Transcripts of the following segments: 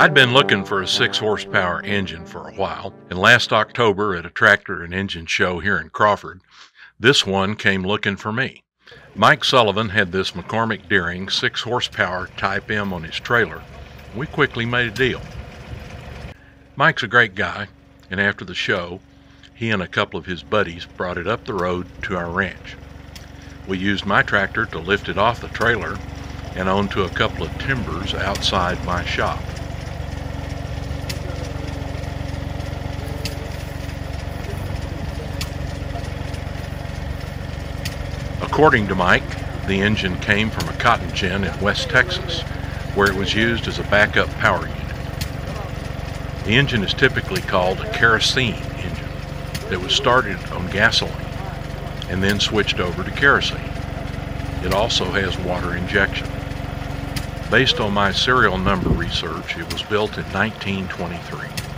I'd been looking for a 6 horsepower engine for a while, and last October at a tractor and engine show here in Crawford, this one came looking for me. Mike Sullivan had this McCormick Deering 6 horsepower Type M on his trailer. We quickly made a deal. Mike's a great guy, and after the show, he and a couple of his buddies brought it up the road to our ranch. We used my tractor to lift it off the trailer and onto a couple of timbers outside my shop. According to Mike, the engine came from a cotton gin in West Texas, where it was used as a backup power unit. The engine is typically called a kerosene engine that was started on gasoline and then switched over to kerosene. It also has water injection. Based on my serial number research, it was built in 1923.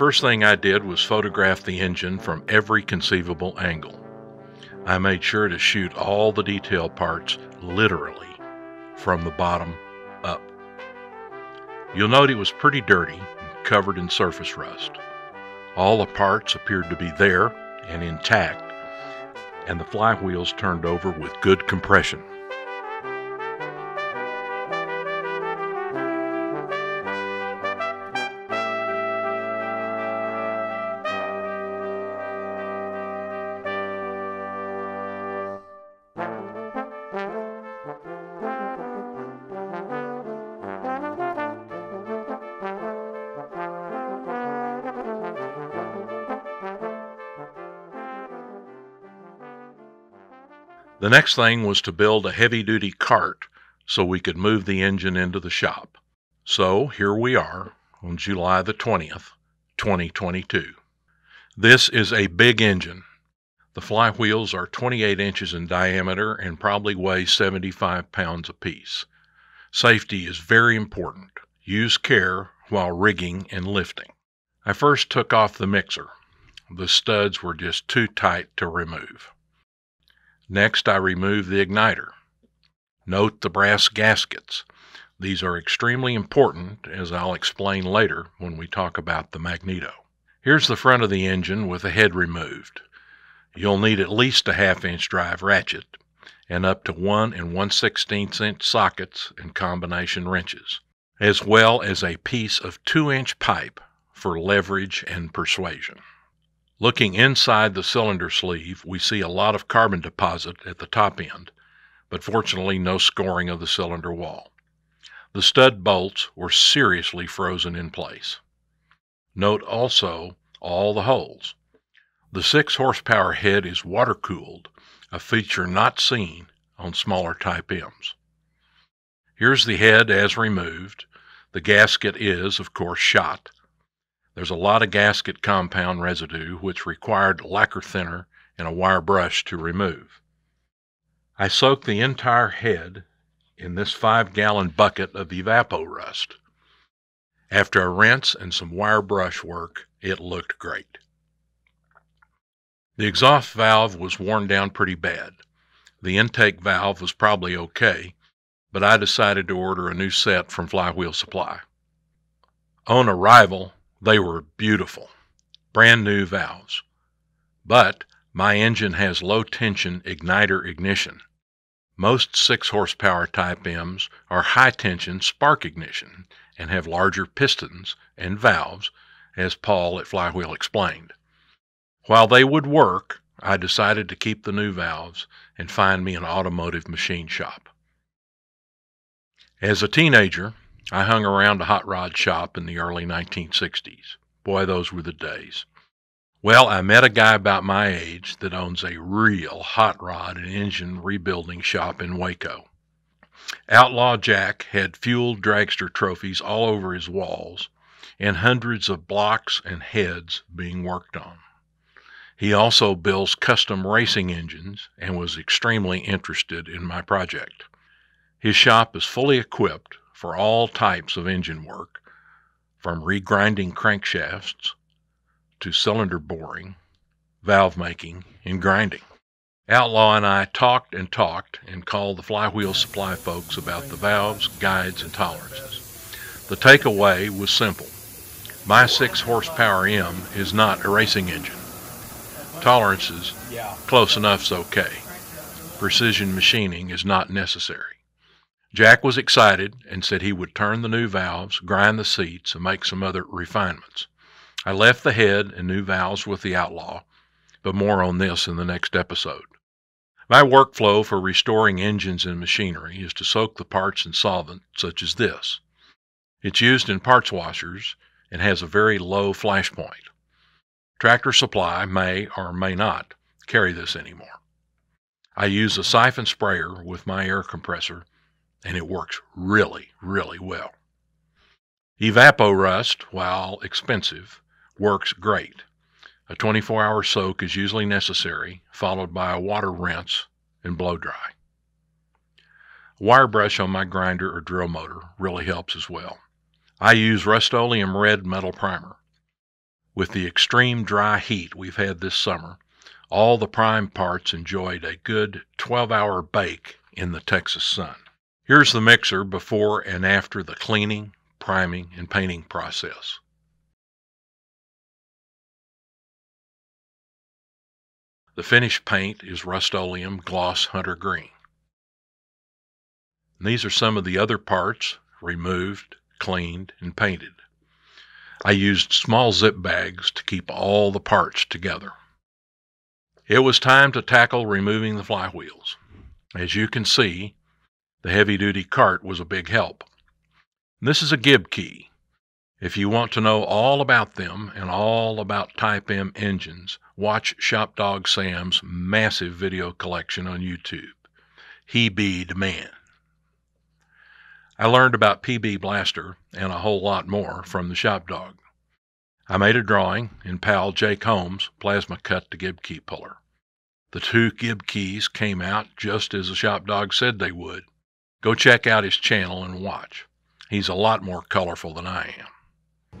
First thing I did was photograph the engine from every conceivable angle. I made sure to shoot all the detail parts literally from the bottom up. You'll note it was pretty dirty and covered in surface rust. All the parts appeared to be there and intact, and the flywheels turned over with good compression. The next thing was to build a heavy duty cart so we could move the engine into the shop. So here we are on July the 20th, 2022. This is a big engine. The flywheels are 28 inches in diameter and probably weigh 75 pounds apiece. Safety is very important. Use care while rigging and lifting. I first took off the mixer. The studs were just too tight to remove. Next, I remove the igniter. Note the brass gaskets. These are extremely important, as I'll explain later when we talk about the magneto. Here's the front of the engine with the head removed. You'll need at least a half inch drive ratchet and up to 1 and 1 16th inch sockets and combination wrenches, as well as a piece of 2 inch pipe for leverage and persuasion. Looking inside the cylinder sleeve, we see a lot of carbon deposit at the top end, but fortunately no scoring of the cylinder wall. The stud bolts were seriously frozen in place. Note also all the holes. The 6 horsepower head is water cooled, a feature not seen on smaller Type M's. Here's the head as removed. The gasket is, of course, shot. There's a lot of gasket compound residue which required lacquer thinner and a wire brush to remove. I soaked the entire head in this five gallon bucket of Evapo-Rust. After a rinse and some wire brush work, it looked great. The exhaust valve was worn down pretty bad. The intake valve was probably okay, but I decided to order a new set from Flywheel Supply. On arrival, they were beautiful, brand new valves. But my engine has low tension igniter ignition. Most 6 horsepower Type M's are high tension spark ignition and have larger pistons and valves, as Paul at Flywheel explained. While they would work, I decided to keep the new valves and find me an automotive machine shop. As a teenager, I hung around a hot rod shop in the early 1960s. Boy, those were the days. Well, I met a guy about my age that owns a real hot rod and engine rebuilding shop in Waco. Outlaw Jack had fuel dragster trophies all over his walls and hundreds of blocks and heads being worked on. He also builds custom racing engines and was extremely interested in my project. His shop is fully equipped for all types of engine work, from regrinding crankshafts to cylinder boring, valve making, and grinding. Outlaw and I talked and talked and called the flywheel supply folks about the valves, guides, and tolerances. The takeaway was simple. My 6 horsepower M is not a racing engine. Tolerances, close enough's okay. Precision machining is not necessary. Jack was excited and said he would turn the new valves, grind the seats, and make some other refinements. I left the head and new valves with the outlaw, but more on this in the next episode. My workflow for restoring engines and machinery is to soak the parts in solvent such as this. It's used in parts washers and has a very low flash point. Tractor Supply may or may not carry this anymore. I use a siphon sprayer with my air compressor, and it works really, really well. Evapo-Rust, while expensive, works great. A 24 hour soak is usually necessary, followed by a water rinse and blow dry. A wire brush on my grinder or drill motor really helps as well. I use Rust-Oleum Red Metal Primer. With the extreme dry heat we've had this summer, all the prime parts enjoyed a good 12 hour bake in the Texas sun. Here's the mixer before and after the cleaning, priming, and painting process. The finished paint is Rust-Oleum Gloss Hunter Green. And these are some of the other parts removed, cleaned, and painted. I used small zip bags to keep all the parts together. It was time to tackle removing the flywheels. As you can see, the heavy duty cart was a big help. This is a Gib key. If you want to know all about them and all about Type M engines, watch Shopdog Sam's massive video collection on YouTube. He be the man. I learned about PB Blaster and a whole lot more from the shop dog. I made a drawing and pal Jake Holmes plasma cut the gib key puller. The two gib keys came out just as the shop dog said they would. Go check out his channel and watch. He's a lot more colorful than I am.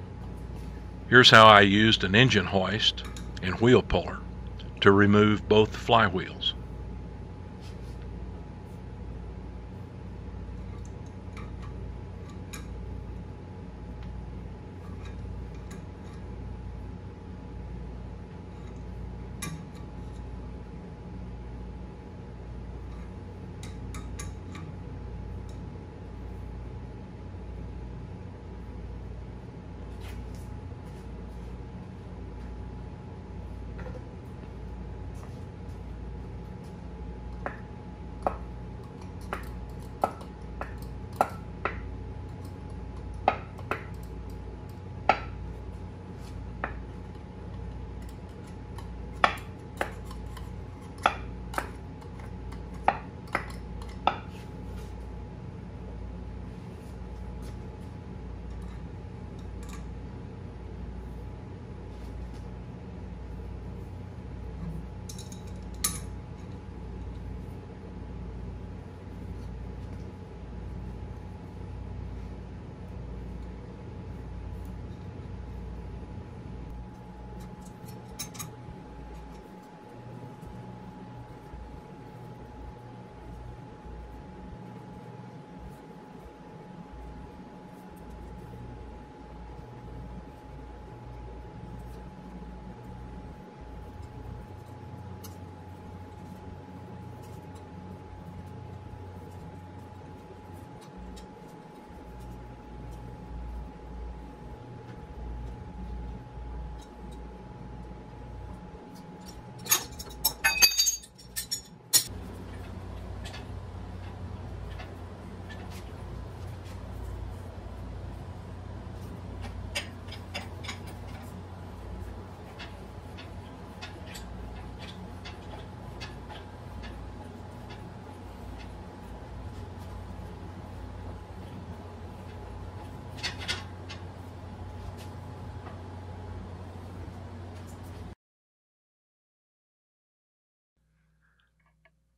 Here's how I used an engine hoist and wheel puller to remove both flywheels.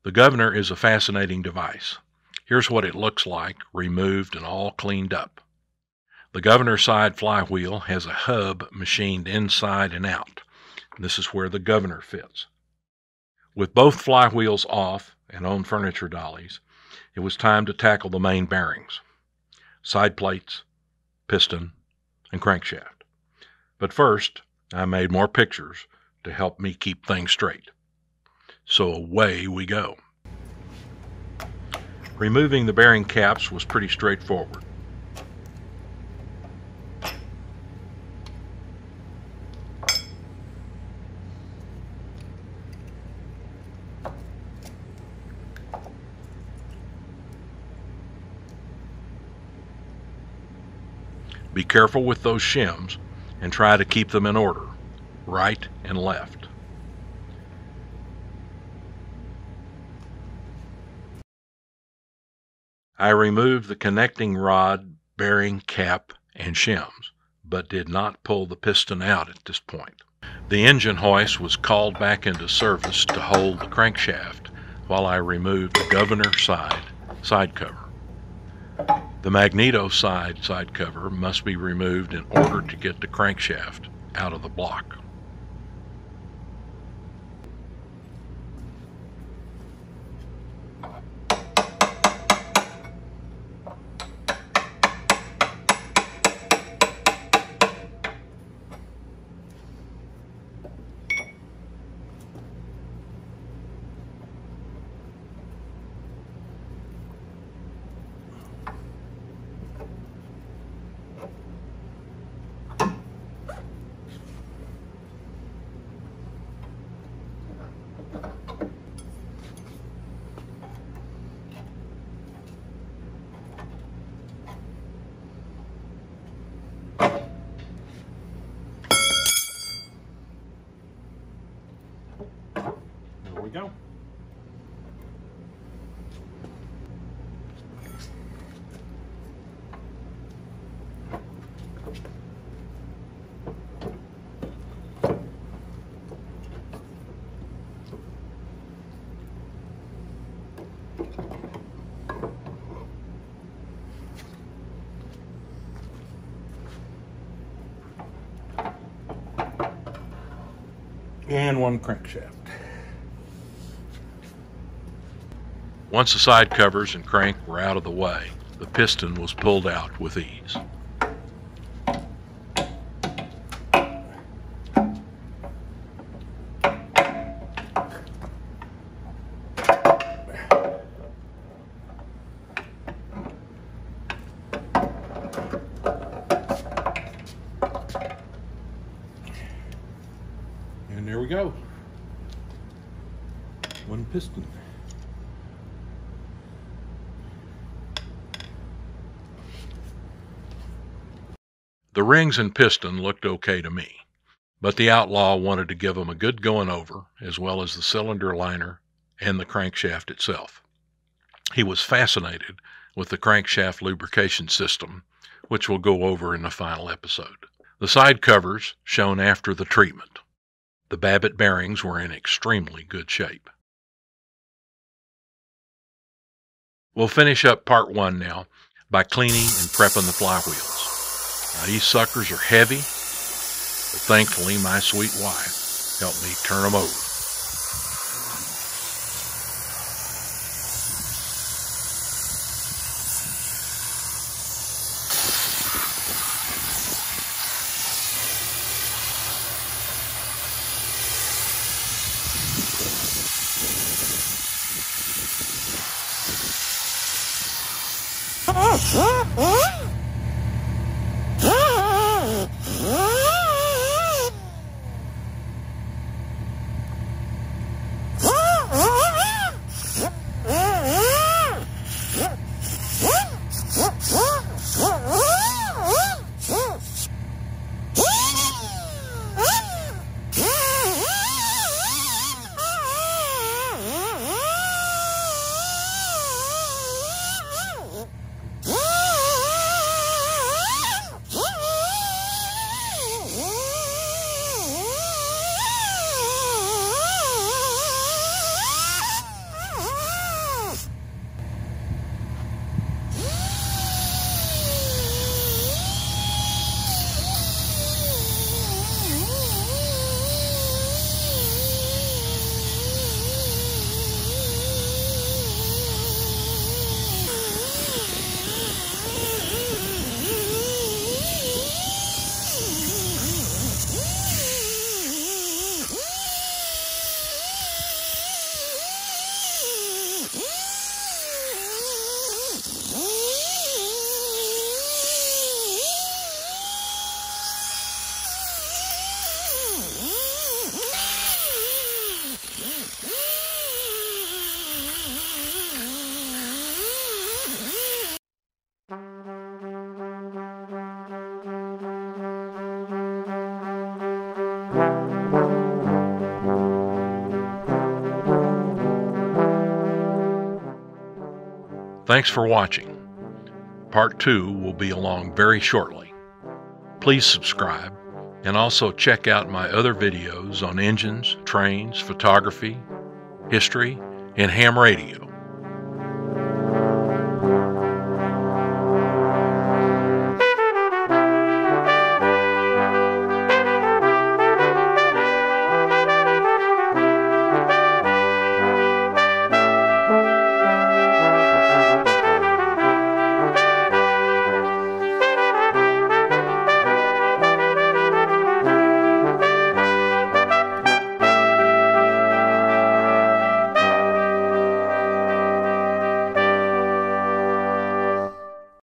The governor is a fascinating device. Here's what it looks like, removed and all cleaned up. The governor side flywheel has a hub machined inside and out. This is where the governor fits. With both flywheels off and on furniture dollies, it was time to tackle the main bearings side plates, piston, and crankshaft. But first, I made more pictures to help me keep things straight. So away we go. Removing the bearing caps was pretty straightforward. Be careful with those shims and try to keep them in order, right and left. I removed the connecting rod, bearing cap, and shims, but did not pull the piston out at this point. The engine hoist was called back into service to hold the crankshaft while I removed the governor side side cover. The magneto side side cover must be removed in order to get the crankshaft out of the block. There we go. And one crankshaft. Once the side covers and crank were out of the way, the piston was pulled out with ease. And there we go. One piston. The rings and piston looked okay to me, but the outlaw wanted to give them a good going over, as well as the cylinder liner and the crankshaft itself. He was fascinated with the crankshaft lubrication system, which we'll go over in the final episode. The side covers shown after the treatment. The Babbitt bearings were in extremely good shape. We'll finish up part one now by cleaning and prepping the flywheels. Now, these suckers are heavy, but thankfully my sweet wife helped me turn them over. Oh! Thanks for watching. Part 2 will be along very shortly. Please subscribe and also check out my other videos on engines, trains, photography, history, and ham radio.